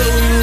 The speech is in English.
show you